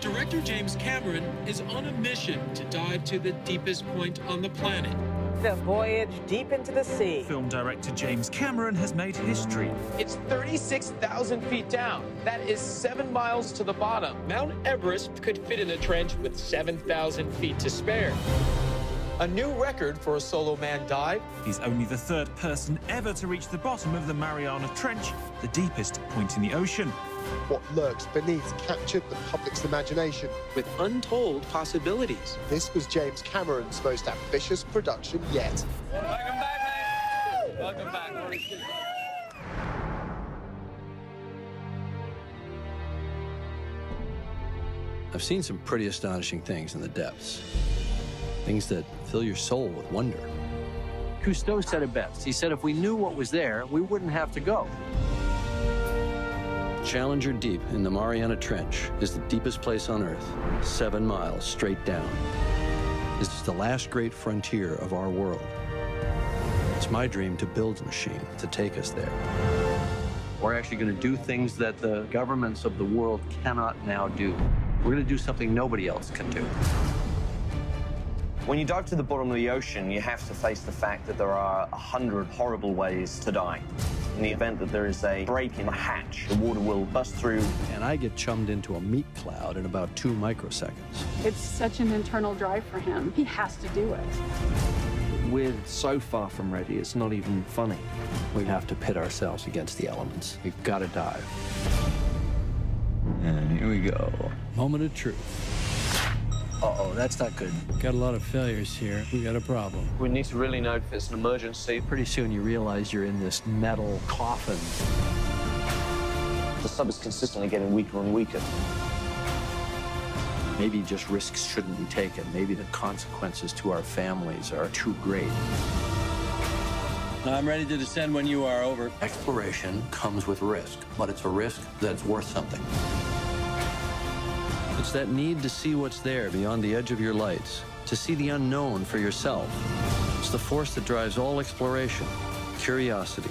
Director James Cameron is on a mission to dive to the deepest point on the planet. The voyage deep into the sea. Film director James Cameron has made history. It's 36,000 feet down. That is seven miles to the bottom. Mount Everest could fit in a trench with 7,000 feet to spare. A new record for a solo man dive. He's only the third person ever to reach the bottom of the Mariana Trench, the deepest point in the ocean. What lurks beneath captured the public's imagination. With untold possibilities. This was James Cameron's most ambitious production yet. Welcome back, man. Welcome back. I've seen some pretty astonishing things in the depths. Things that fill your soul with wonder. Cousteau said it best. He said if we knew what was there, we wouldn't have to go. Challenger Deep in the Mariana Trench is the deepest place on Earth, seven miles straight down. This is the last great frontier of our world. It's my dream to build a machine to take us there. We're actually going to do things that the governments of the world cannot now do. We're going to do something nobody else can do. When you dive to the bottom of the ocean, you have to face the fact that there are a hundred horrible ways to die. In the event that there is a break in the hatch, the water will bust through. And I get chummed into a meat cloud in about two microseconds. It's such an internal drive for him. He has to do it. We're so far from ready, it's not even funny. We have to pit ourselves against the elements. We've got to dive. And here we go. Moment of truth. Uh-oh, that's not good. Got a lot of failures here. We got a problem. We need to really know if it's an emergency. Pretty soon you realize you're in this metal coffin. The sub is consistently getting weaker and weaker. Maybe just risks shouldn't be taken. Maybe the consequences to our families are too great. I'm ready to descend when you are over. Exploration comes with risk, but it's a risk that's worth something. It's that need to see what's there beyond the edge of your lights, to see the unknown for yourself. It's the force that drives all exploration, curiosity,